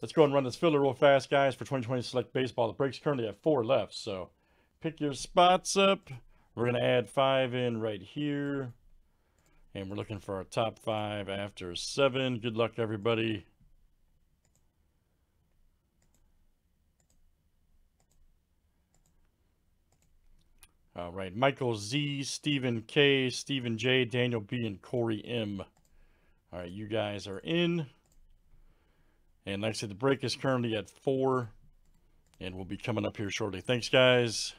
Let's go and run this filler real fast, guys, for 2020 Select Baseball. The break's currently at four left, so pick your spots up. We're going to add five in right here. And we're looking for our top five after seven. Good luck, everybody. All right, Michael Z, Stephen K, Stephen J, Daniel B, and Corey M. All right, you guys are in. And like I said, the break is currently at four, and we'll be coming up here shortly. Thanks, guys.